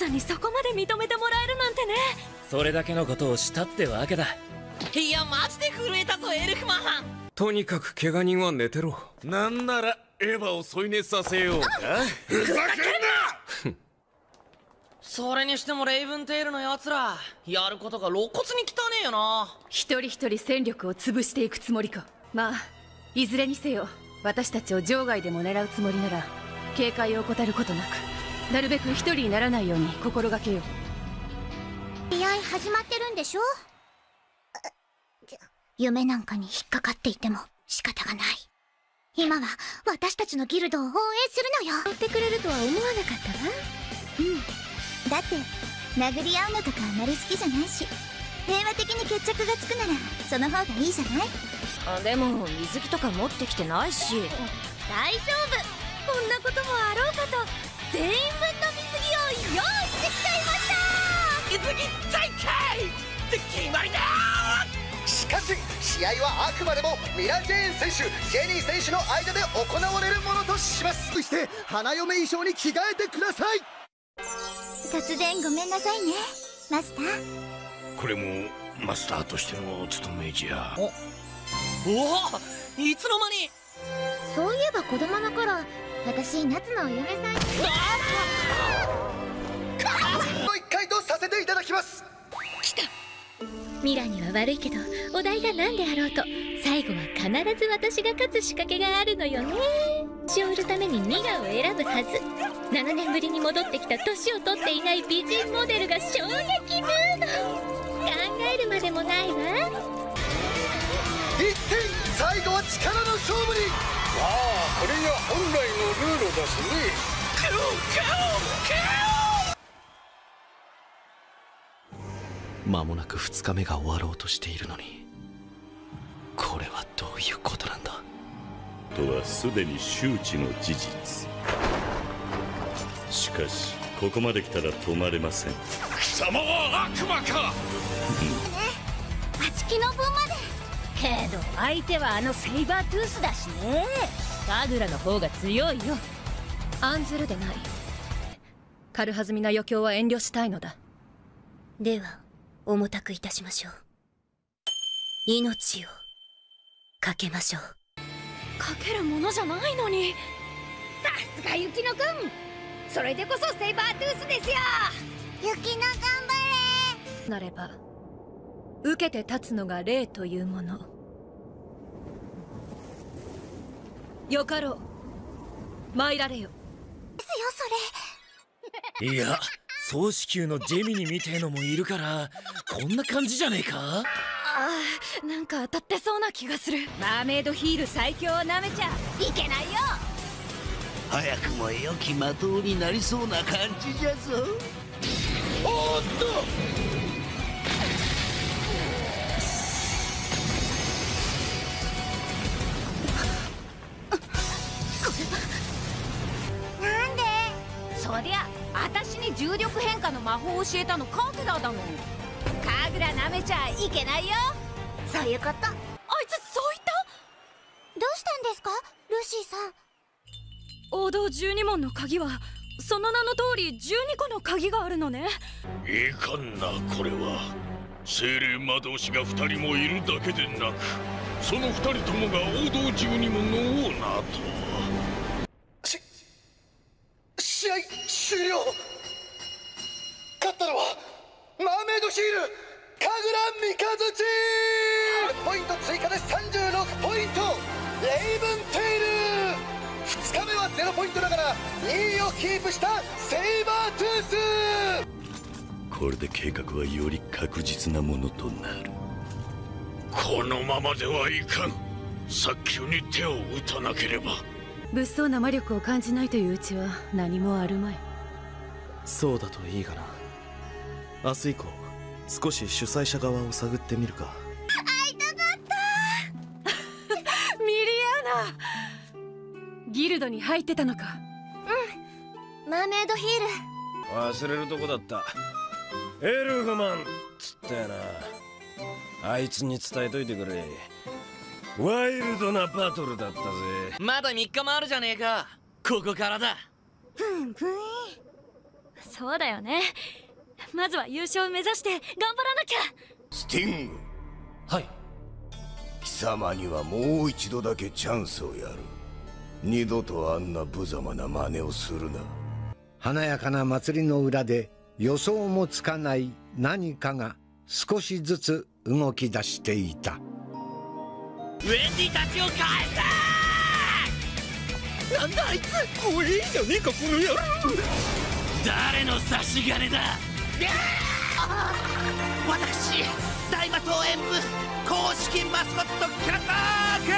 ザにそこまで認めてもらえるなんてね。それだけのことをしたってわけだ。いやマジで震えたぞエルフマンとにかく怪我人は寝てろ。なんならエヴァを添い寝させようか。ふざけんな！それにしてもレイブンテールのやつらやることが露骨に汚ねえよな。一人一人戦力を潰していくつもりか。まあいずれにせよ私たちを場外でも狙うつもりなら警戒を怠ることなくなるべく一人にならないように心がけよう。試合始まってるんでしょ？夢なんかに引っかかっていても仕方がない。今は私たちのギルドを応援するのよ。言ってくれるとは思わなかったわ。うん。だって殴り合うのとかあまり好きじゃないし。平和的に決着がつくならその方がいいじゃない？あでも水着とか持ってきてないし。大丈夫。こんなこともあろうかと全員分の水着を用意してきちゃいました。水着大会って決まりだしかし試合はあくまでもミラ・ジェーン選手。ジェニー選手の間で行われるものとしますそして花嫁衣装に着替えてください。突然ごめんなさいね。マスターこれもマスターとしての務めじゃ。おおいつの間に。そういえば子供の頃私夏のお嫁さんもう一回とさせていただきます。ミラには悪いけどお題が何であろうと最後は必ず私が勝つ仕掛けがあるのよね。しを売るためにミラを選ぶはず。7年ぶりに戻ってきた年を取っていない美人モデルが衝撃ムード。考えるまでもないわ。一点最後は力の勝負にああこれが本来のルールですね間もなく2日目が終わろうとしているのに。これはどういうことなんだ？とはすでに周知の事実。しかしここまで来たら止まれません。貴様は悪魔か。8期の分までけど相手はあのセイバートゥースだしね。カグラの方が強いよ。案ずるでない。軽はずみな余興は遠慮したいのだ。では重たくいたしましょう。命をかけましょう。かけるものじゃないのに。さすが雪乃くん。それでこそセイバートゥースですよ。雪乃頑張なれば受けて立つのが霊というもの。よかろう。参られよ。れですよそれ。いや総支給のジェミニみてえのもいるからこんな感じじゃねえか？ああなんか当たってそうな気がする。マーメイドヒール最強をなめちゃ。いけないよ。早くも良き的になりそうな感じじゃぞ。おっと魔法を教えたのカグラだもんカグラなめちゃいけないよ。そういうこと。あいつそう言った？どうしたんですか？ルーシーさん。王道12問の鍵はその名の通り12個の鍵があるのね。いかんなこれは。精霊魔導士が2人もいるだけでなくその2人ともが王道12門のオーナーとマール神楽三日月。ポイント追加で36ポイント。レイブンテイル。2日目は0ポイントながら2位をキープした。セイバートゥース。これで計画はより確実なものとなる。このままではいかん。早急に手を打たなければ。物騒な魔力を感じないといううちは何もあるまい。そうだといいがな。明日以降少し主催者側を探ってみるか。ミリアナ。ギルドに入ってたのか。マーメイドヒール。忘れるとこだった。エルフマンつったよな。あいつに伝えといてくれ。ワイルドなバトルだったぜ。まだ3日もあるじゃねえか。ここからだ。ブンブンそそうだよねまずは優勝目指して頑張らなきゃ。スティングはい。貴様にはもう一度だけチャンスをやる。二度とあんな無様な真似をするな。華やかな祭りの裏で予想もつかない何かが少しずつ動き出していた。ウェンディたちを返せ！なんだあいつ。怖えじゃねえかこの野郎誰の差し金だ？私大魔党演舞公式マスコットキャラクター君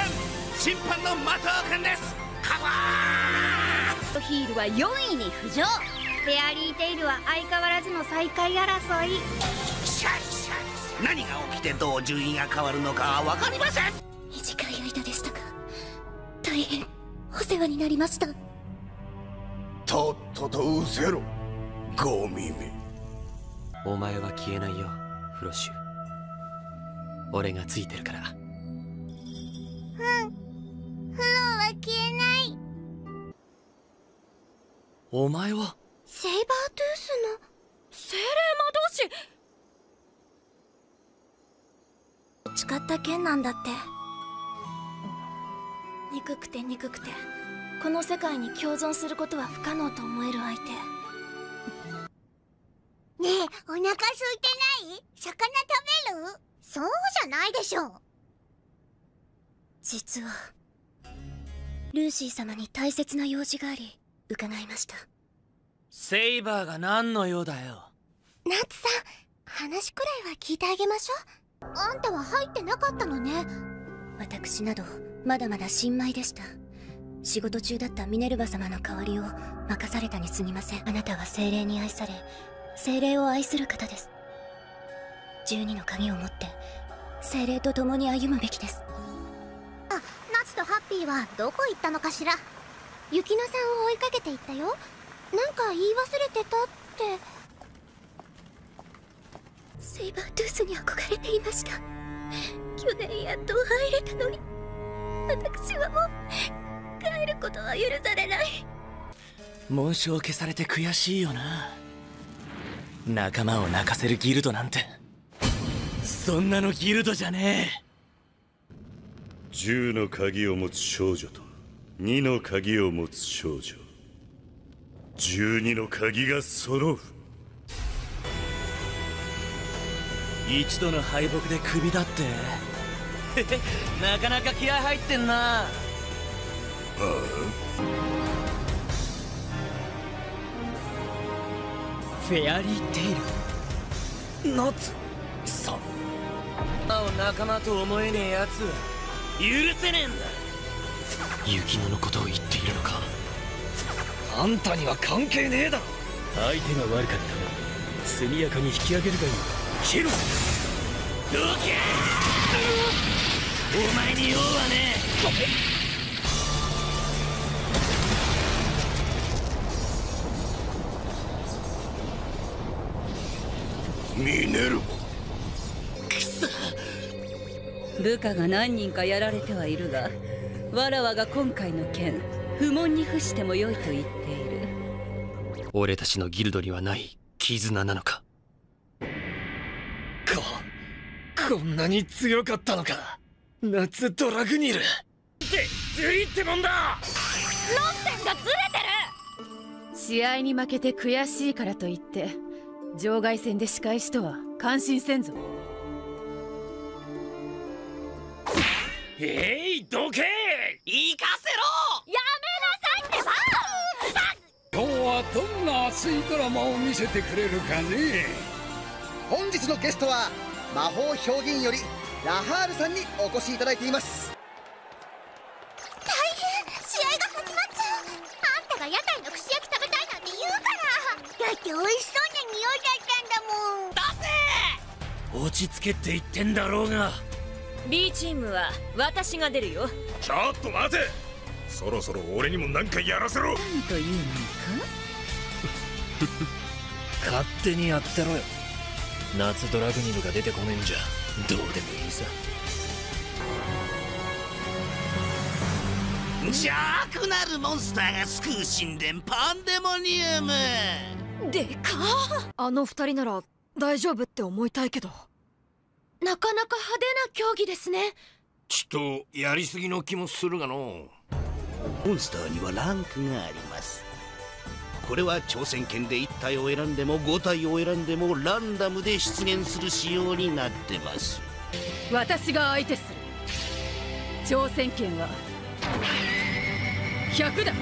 審判のマトウ君ですカモー。ヒールは4位に浮上。フェアリーテイルは相変わらずの最下位争い。シャイシャイ何が起きてどう順位が変わるのか分かりません。短い間でしたが大変お世話になりました。とっととうせろ。ゴミめお前は消えないよフロッシュ。俺がついてるから。うん。フローは消えない。お前は？セイバートゥースの精霊魔導士。誓った剣なんだって。憎くて憎くてこの世界に共存することは不可能と思える相手ねえお腹空いてない？魚食べる？そうじゃないでしょ。実はルーシー様に大切な用事があり伺いました。セイバーが何の用だよ。ナツさん話くらいは聞いてあげましょう。あんたは入ってなかったのね。私などまだまだ新米でした。仕事中だったミネルヴァ様の代わりを任されたに過ぎません。あなたは精霊に愛され精霊を愛する方です。12の鍵を持って精霊と共に歩むべきです。あナツとハッピーはどこ行ったのかしら？雪乃さんを追いかけていったよ。なんか言い忘れてたって。セイバートゥースに憧れていました。去年やっと入れたのに。私はもう帰ることは許されない。紋章消されて悔しいよな仲間を泣かせるギルドなんて。そんなのギルドじゃねえ。10の鍵を持つ少女と2の鍵を持つ少女。12の鍵が揃う。一度の敗北でクビだって。なかなか気合入ってんな。あフェアリーテイル夏さあを仲間と思えねえやつは許せねえんだ。雪乃のことを言っているのか？あんたには関係ねえだろ。相手が悪かった速やかに引き上げるがいい。切るどけお前に用はねミネルヴ部下が何人かやられてはいるがわらわが今回の件不問に付してもよいと言っている。俺たちのギルドにはない絆なのか？ここんなに強かったのか。夏ドラグニル。ってずりってもんだ。論点がずれてる。試合に負けて悔しいからといって場外戦で仕返しとは感心せんぞ。えいどけ！行かせろ！やめなさいってば！今日はどんな熱いドラマを見せてくれるかね？本日のゲストは魔法表現よりラハールさんにお越しいただいています大変試合が始まっちゃうあんたが屋台の串焼き食べたいなんて言うからだって美味しそうな匂いだったんだもん出せ落ち着けって言ってんだろうが。B チームは私が出るよ。ちょっと待て。そろそろ俺にも何かやらせろ。何というのか？勝手にやってろよ。夏ドラグニルが出てこねえんじゃ。どうでもいいさ。邪悪なるモンスターが救う神殿パンデモニウム。でか。あの二人なら大丈夫って思いたいけどなかなか派手な競技ですね。ちょっとやりすぎの気もするがの。モンスターにはランクがあります。これは挑戦権で1体を選んでも5体を選んでもランダムで出現する仕様になってます。私が相手する挑戦権は100だ